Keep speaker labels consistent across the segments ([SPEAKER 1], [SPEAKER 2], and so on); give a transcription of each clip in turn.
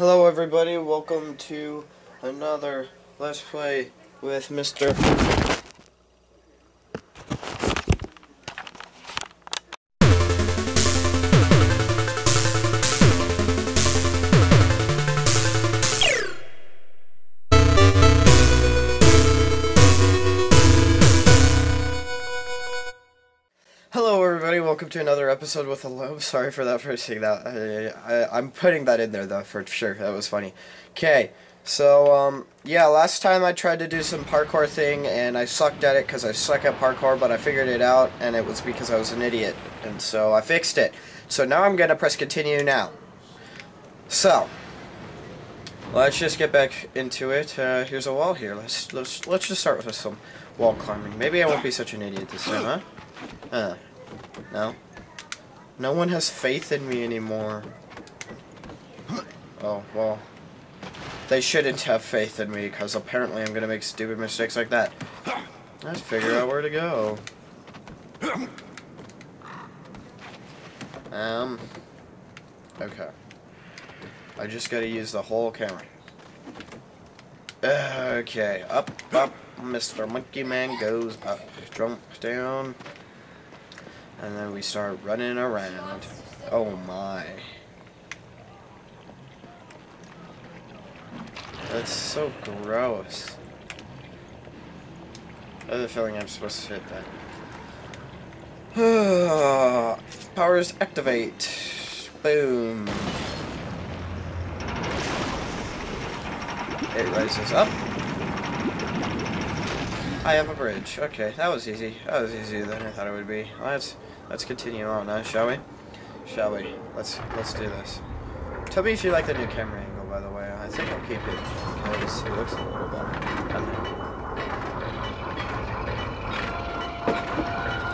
[SPEAKER 1] Hello everybody, welcome to another Let's Play with Mr. episode with a lobe. Sorry for that for saying that. I, I, I'm putting that in there though for sure. That was funny. Okay, so um, yeah, last time I tried to do some parkour thing and I sucked at it because I suck at parkour, but I figured it out and it was because I was an idiot, and so I fixed it. So now I'm gonna press continue now. So let's just get back into it. Uh, here's a wall here. Let's let's let's just start with some wall climbing. Maybe I won't be such an idiot this time, huh? Huh. No. No one has faith in me anymore. Oh, well. They shouldn't have faith in me, because apparently I'm gonna make stupid mistakes like that. Let's figure out where to go. Um. Okay. I just gotta use the whole camera. Okay, up, up, Mr. Monkey Man goes up, jumps down, and then we start running around. Oh my. That's so gross. I have a feeling I'm supposed to hit that. Powers activate. Boom. It rises up. I have a bridge. Okay, that was easy. That was easier than I thought it would be. Let's let's continue on now, shall we? Shall we? Let's let's do this. Tell me if you like the new camera angle, by the way. I think I'll keep it because it looks a little better.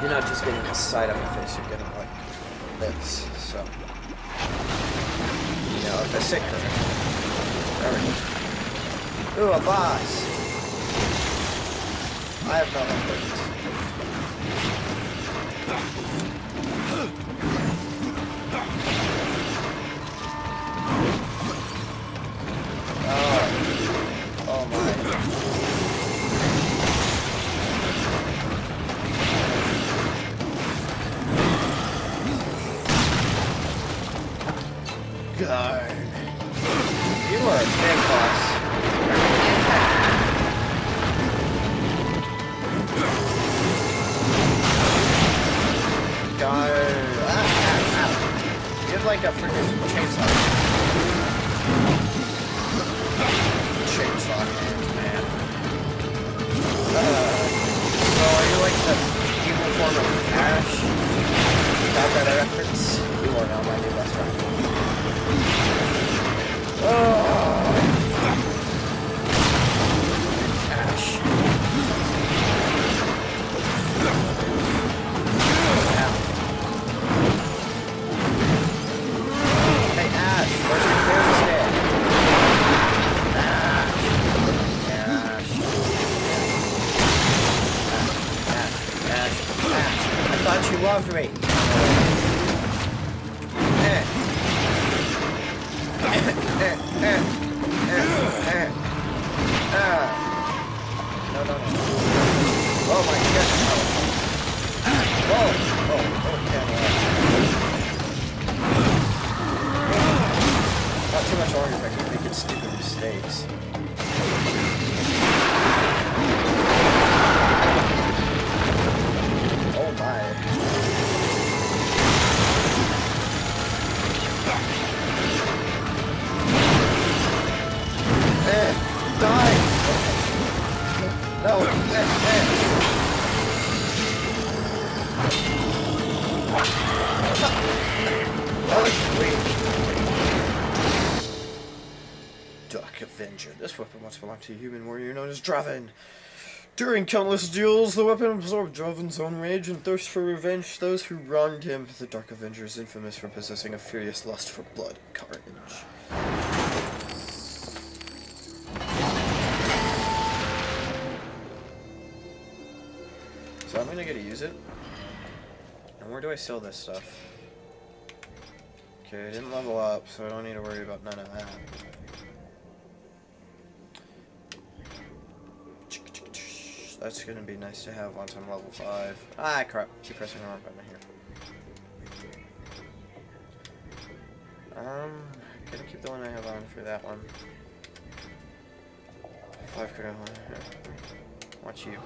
[SPEAKER 1] You're not just getting a side of my face, you're getting like this. So you know, if I sit correct. There we go. Ooh, a boss. I have no ambitions. Oh. Oh. God. You are a big boss. Like a freaking chainsaw. Chainsaw man. Uh, so are you like the evil form of Ash? Got that reference? You are now my new best friend. Oh. You loved me. No, no, no. Oh my goodness. Whoa. Oh, okay. Not too much longer if I keep making stupid mistakes. Dark Avenger. This weapon once belonged to a human warrior known as Draven. During countless duels, the weapon absorbed Draven's own rage and thirst for revenge. Those who wronged him, the Dark Avenger is infamous for possessing a furious lust for blood and carnage. I'm gonna get to use it. And where do I sell this stuff? Okay, I didn't level up, so I don't need to worry about none of that. That's gonna be nice to have once I'm level 5. Ah, crap. Keep pressing the wrong button here. Um, gonna keep the one I have on for that one. 5 could have Watch you.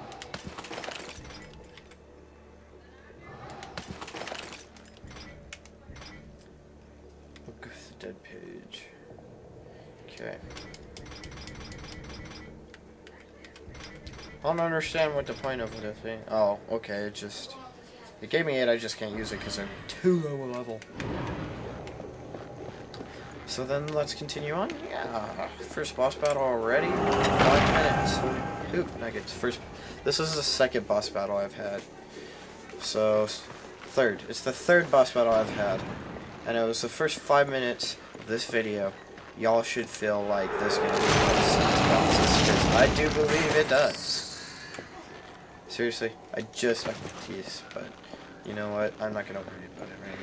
[SPEAKER 1] Book of the Dead page. Okay. I don't understand what the point of the eh? thing. Oh, okay, it just... It gave me it, I just can't use it because I'm too low a level. So then let's continue on. Yeah, first boss battle already. Five minutes. Oop, nuggets. First, this is the second boss battle I've had. So, third. It's the third boss battle I've had. And it was the first five minutes of this video. Y'all should feel like this game is because I do believe it does. Seriously, I just have to tease, but you know what? I'm not gonna worry about it right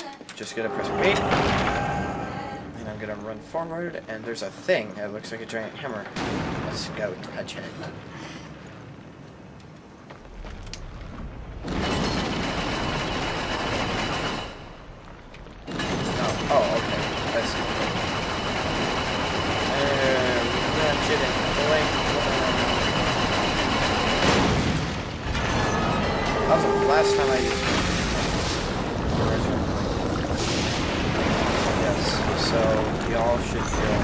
[SPEAKER 1] now. Just gonna press B, and I'm gonna run forward, and there's a thing that looks like a giant hammer. Let's go touch it. Oh, okay. I see. Um, not shitting. Away. That was the last time I used it. Yes, so y'all should feel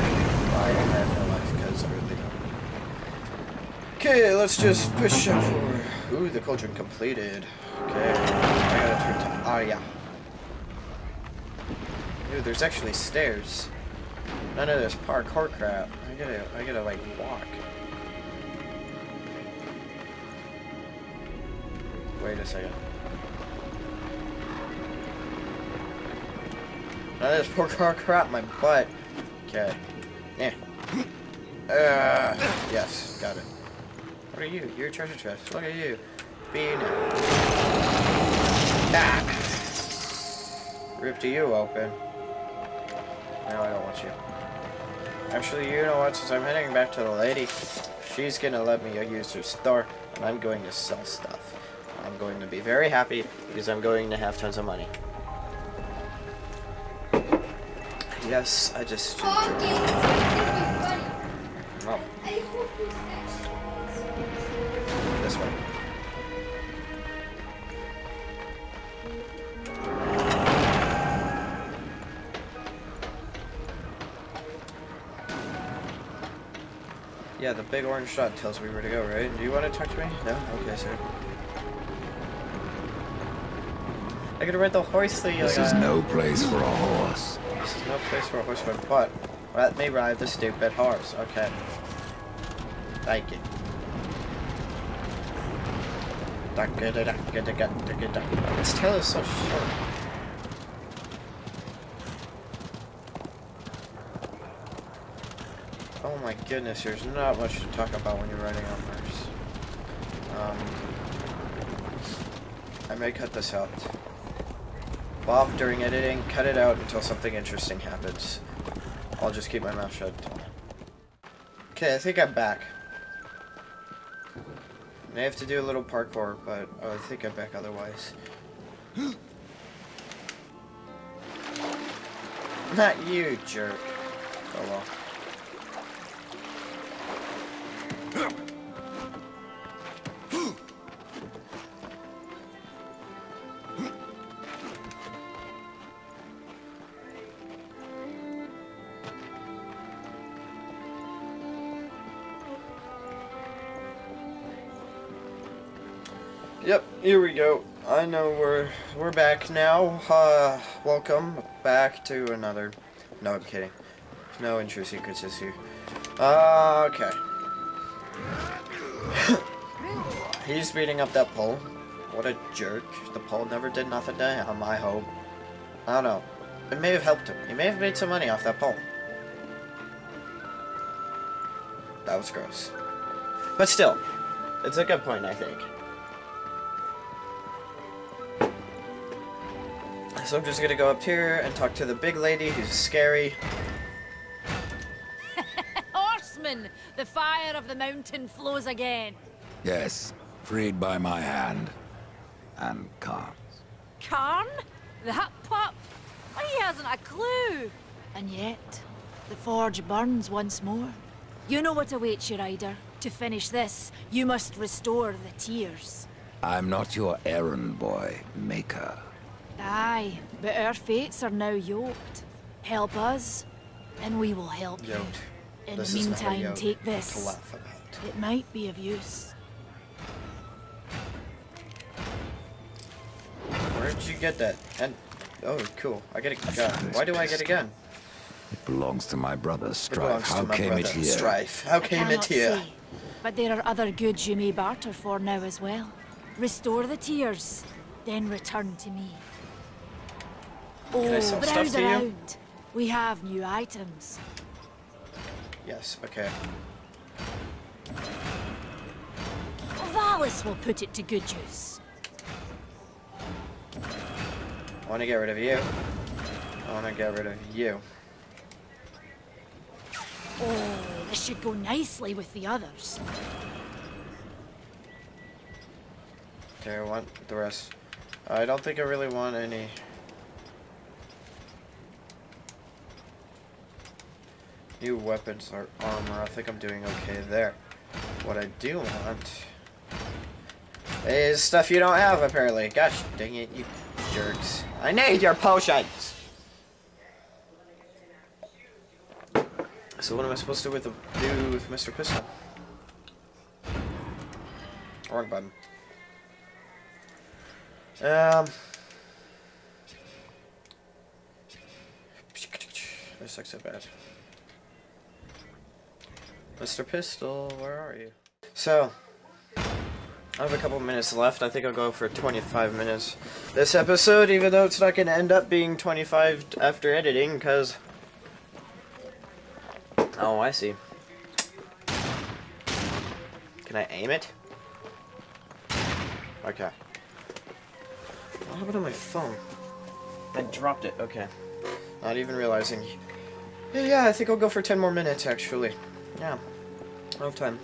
[SPEAKER 1] I have no life because I really don't. Okay, let's just push up for. Ooh, the cauldron completed. Okay, I gotta turn to. Yeah. Ooh, there's actually stairs. None of this parkour crap. I gotta, I gotta like walk. Wait a second. Now this poor car crap my butt. Okay. Yeah. Uh, yes, got it. What are you? You're a treasure chest. Look at you. Being Ah! To you open. No, I don't want you. Actually, you know what? Since I'm heading back to the lady, she's gonna let me use her store, and I'm going to sell stuff. I'm going to be very happy because I'm going to have tons of money. Yes, I just. Oh. This way. Yeah, the big orange dot tells me where to go, right? Do you want to talk to me? No? Okay, sir. I gotta rent the horse.
[SPEAKER 2] This is no place for a horse.
[SPEAKER 1] This is no place for a horse, but let me ride the stupid horse. Okay. Thank you. This tail is so short. Oh my goodness, there's not much to talk about when you're riding on horse. Um, I may cut this out. Bob, during editing, cut it out until something interesting happens. I'll just keep my mouth shut. Okay, I think I'm back. May have to do a little parkour, but I think I'm back otherwise. Not you, jerk. Oh well. Yep, here we go. I know we're we're back now. Uh, welcome back to another. No, I'm kidding. No intro secrets this here. Uh, okay. He's beating up that pole. What a jerk. The pole never did nothing to him, I hope. I don't know. It may have helped him. He may have made some money off that pole. That was gross. But still, it's a good point, I think. So I'm just gonna go up here and talk to the big lady who's scary.
[SPEAKER 3] Horseman! the fire of the mountain flows again.
[SPEAKER 2] Yes, freed by my hand. And Karn's.
[SPEAKER 3] Karn? That pup? He hasn't a clue. And yet, the forge burns once more. You know what awaits you, Rider. To finish this, you must restore the tears.
[SPEAKER 2] I'm not your errand boy, Maker.
[SPEAKER 3] Aye, but our fates are now yoked. Help us, and we will help
[SPEAKER 1] Yoked.
[SPEAKER 3] you. In
[SPEAKER 1] This
[SPEAKER 3] the
[SPEAKER 1] is not a
[SPEAKER 3] meantime, take this. It might be of use.
[SPEAKER 1] Where'd you get that? And oh, cool. I get a uh, gun. Why do I get a gun?
[SPEAKER 2] It belongs to my brother Strife. How came
[SPEAKER 1] brother,
[SPEAKER 2] it here?
[SPEAKER 1] Strife. How
[SPEAKER 3] I
[SPEAKER 1] came it here?
[SPEAKER 3] say, but there are other goods you may barter for now as well. Restore the tears, then return to me. Oh,
[SPEAKER 1] Can I sell stuff
[SPEAKER 3] browse
[SPEAKER 1] to you?
[SPEAKER 3] We have new items.
[SPEAKER 1] Yes. Okay.
[SPEAKER 3] Valis will put it to good use.
[SPEAKER 1] I want to get rid of you. I want to get rid of you.
[SPEAKER 3] Oh, this should go nicely with the others.
[SPEAKER 1] Okay, I want the rest. I don't think I really want any. New weapons or armor. I think I'm doing okay there. What I do want is stuff you don't have, apparently. Gosh dang it, you jerks. I need your potions! So what am I supposed to do with, the, do with Mr. Pistol? Wrong button. Um. This looks so bad. Mr. Pistol, where are you? So, I have a couple minutes left. I think I'll go for 25 minutes this episode, even though it's not going to end up being 25 after editing, because... Oh, I see. Can I aim it? Okay. What happened to my phone? I dropped it. Okay. Not even realizing. Yeah, yeah, I think I'll go for 10 more minutes, actually. Yeah. Have time.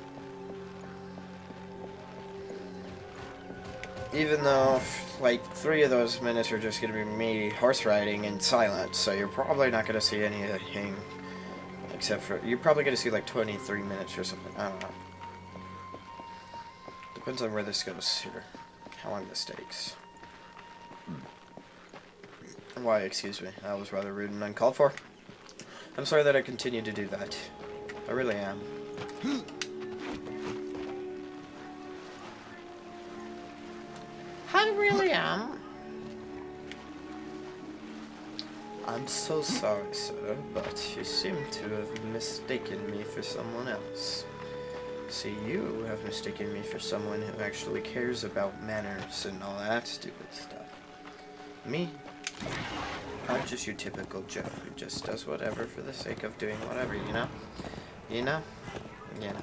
[SPEAKER 1] Even though, like, three of those minutes are just going to be me horse riding in silence, so you're probably not going to see anything except for... You're probably going to see, like, 23 minutes or something. I don't know. Depends on where this goes here. How long this takes. Why, excuse me. That was rather rude and uncalled for. I'm sorry that I continue to do that. I really am. I really am. I'm so sorry, sir, but you seem to have mistaken me for someone else. See, you have mistaken me for someone who actually cares about manners and all that stupid stuff. Me? I'm just your typical Joe who just does whatever for the sake of doing whatever, you know? You know? You know.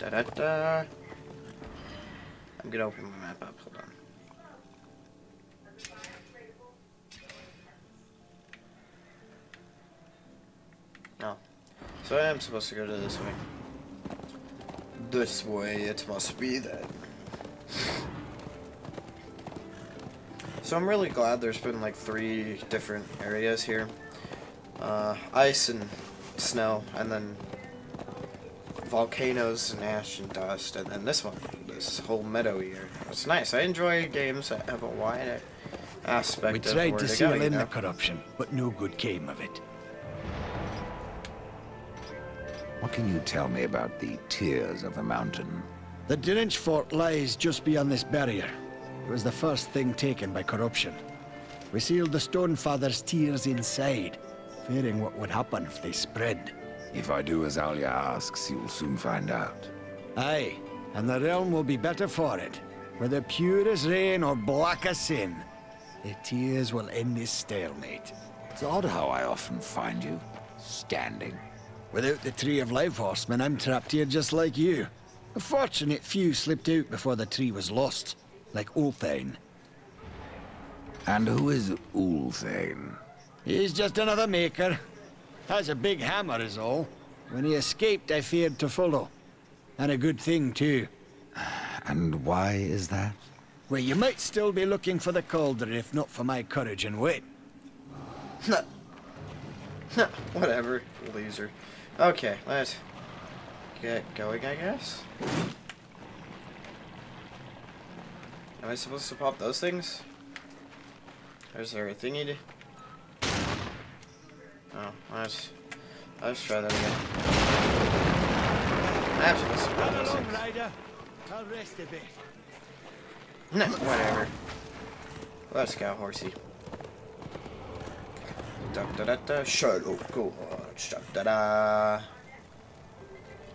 [SPEAKER 1] da, da, da, I'm gonna open my map up, hold on. No. So I am supposed to go to this way. This way it must be then. So I'm really glad there's been like three different areas here. Uh, ice and snow, and then volcanoes and ash and dust, and then this one, this whole meadow here. It's nice. I enjoy games that have a wide aspect
[SPEAKER 4] We
[SPEAKER 1] of
[SPEAKER 4] tried
[SPEAKER 1] where
[SPEAKER 4] to
[SPEAKER 1] to
[SPEAKER 4] seal
[SPEAKER 1] go, you
[SPEAKER 4] in
[SPEAKER 1] know?
[SPEAKER 4] the corruption, but no good came of it.
[SPEAKER 2] What can you tell me about the Tears of the Mountain?
[SPEAKER 4] The Drenchfort lies just beyond this barrier. It was the first thing taken by corruption. We sealed the Stonefather's tears inside, fearing what would happen if they spread.
[SPEAKER 2] If I do as Alya asks, you'll soon find out.
[SPEAKER 4] Aye, and the realm will be better for it. Whether pure as rain or black as sin, the tears will end this stalemate.
[SPEAKER 2] It's odd how I often find you standing.
[SPEAKER 4] Without the Tree of Life Horseman, I'm trapped here just like you. A fortunate few slipped out before the tree was lost, like Ulthane.
[SPEAKER 2] And who is Ulthane?
[SPEAKER 4] He's just another maker. Has a big hammer is all. When he escaped, I feared to follow. And a good thing, too.
[SPEAKER 2] And why is that?
[SPEAKER 4] Well, you might still be looking for the cauldron if not for my courage and wit.
[SPEAKER 1] Whatever, loser. Okay, let's get going, I guess. Am I supposed to pop those things? Or is there a thingy to... Oh, let's... Let's try that again. I'm supposed to pop those things.
[SPEAKER 4] Rider. I'll rest a bit.
[SPEAKER 1] No, whatever. Let's go, horsey. Da da da da. Shuttle go on. Da da.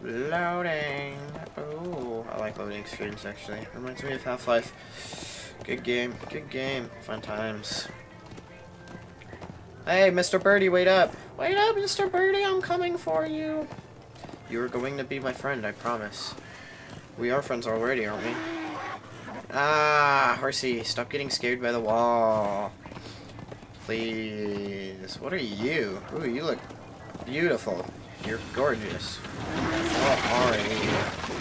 [SPEAKER 1] Loading. Oh, I like loading screens actually. Reminds me of Half Life. Good game. Good game. Fun times. Hey, Mr. Birdie, wait up. Wait up, Mr. Birdie. I'm coming for you. You're going to be my friend, I promise. We are friends already, aren't we? Ah, horsey, stop getting scared by the wall. Please. What are you? Ooh, you look beautiful. You're gorgeous. What are you?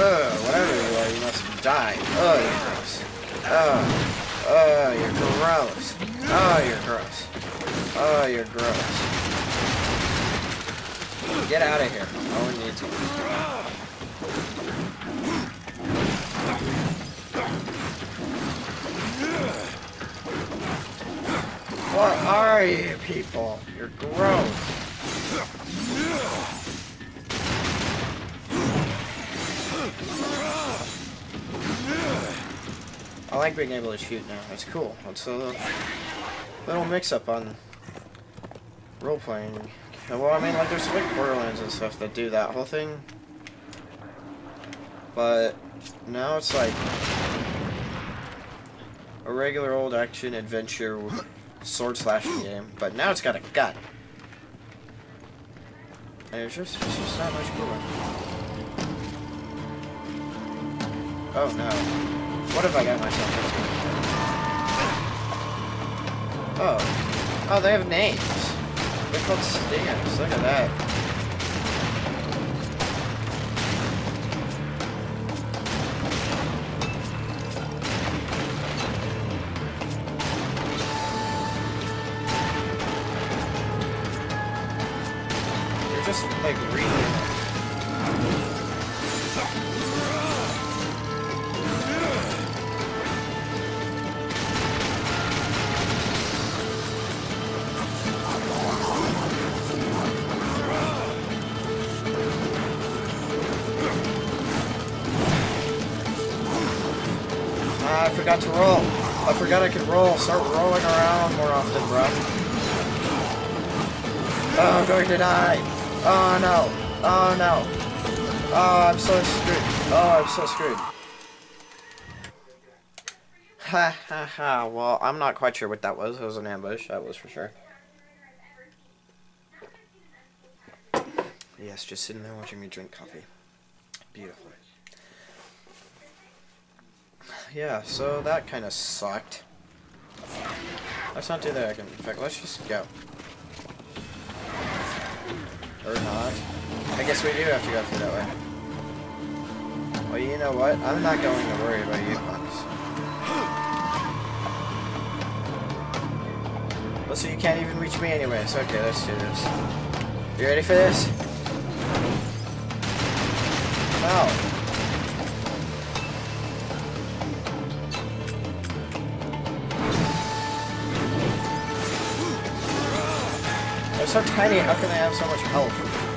[SPEAKER 1] Ugh, whatever you are, you must die. Oh, you're gross. Oh, oh, you're gross. Oh, you're gross. Oh, you're gross. Get out of here. No one needs you. What are you people? You're gross. I like being able to shoot now. That's cool. It's a little, little mix-up on role-playing. Well, I mean, like, there's like Borderlands and stuff that do that whole thing. But now it's like a regular old action adventure sword slashing game, but now it's got a gun. And it's just, it's just not much cooler. Oh no. What have I got myself into? Oh. Oh, they have names. They're called stingers. Look at that. Forgot to roll. I forgot I could roll. Start rolling around more often, bro. Oh, I'm going to die. Oh no. Oh no. Oh, I'm so screwed. Oh, I'm so screwed. Ha ha ha. Well, I'm not quite sure what that was. It was an ambush. That was for sure. Yes, just sitting there watching me drink coffee. Beautiful. Yeah, so that kind of sucked. Let's not do that again. In fact, let's just go. Or not. I guess we do have to go through that way. Well, you know what? I'm not going to worry about you punks. Well, so you can't even reach me anyways. Okay, let's do this. You ready for this? No. So tiny, how can they have so much health?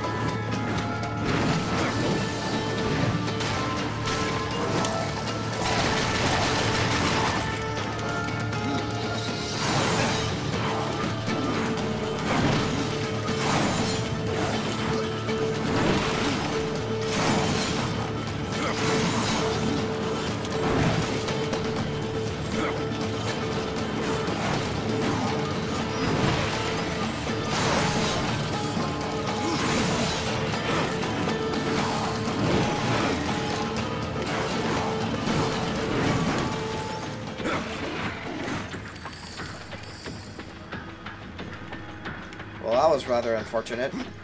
[SPEAKER 1] Was rather unfortunate. Kind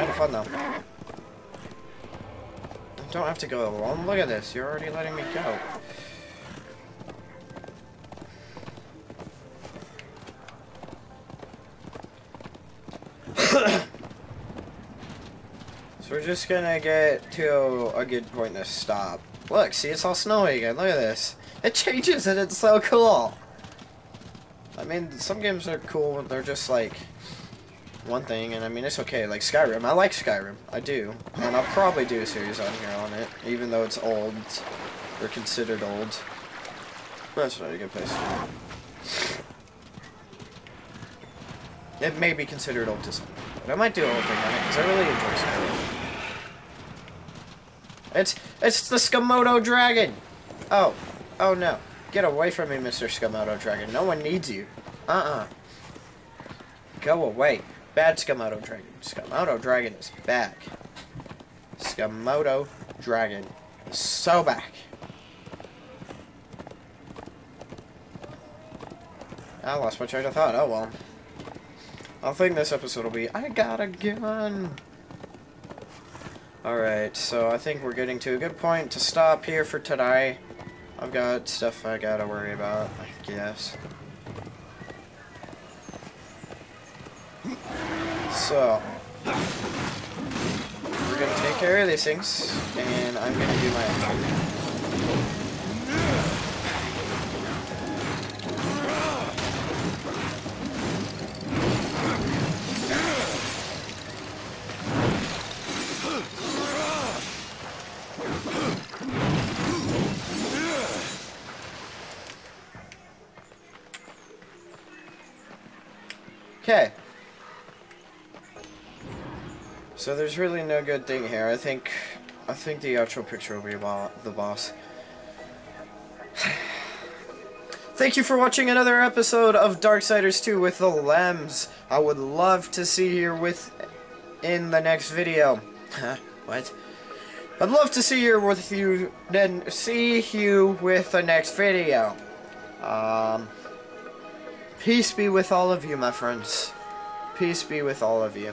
[SPEAKER 1] of fun though. I don't have to go alone. Look at this. You're already letting me go. so we're just gonna get to a good point to stop. Look, see, it's all snowy again. Look at this. It changes and it's so cool. I mean, some games are cool when they're just like one thing, and I mean, it's okay. Like Skyrim, I like Skyrim. I do. And I'll probably do a series on here on it, even though it's old, or considered old. That's not a good place. to It may be considered old to some, but I might do a whole thing on it, because I really enjoy Skyrim. It's, it's the Skamoto Dragon! Oh, oh no. Get away from me, Mr. Skamoto Dragon. No one needs you. Uh-uh. Go away. Bad Skamoto Dragon. Skamoto Dragon is back. Skamoto Dragon. is So back. I lost my train of thought. Oh well. I think this episode will be I got a gun. Alright, so I think we're getting to a good point to stop here for today. I've got stuff I gotta worry about, I guess. So, we're gonna take care of these things, and I'm gonna do my So there's really no good thing here. I think, I think the outro picture will be about the boss. Thank you for watching another episode of Darksiders 2 with the Lambs. I would love to see you with in the next video. What? I'd love to see you with you then see you with the next video. Um Peace be with all of you, my friends. Peace be with all of you.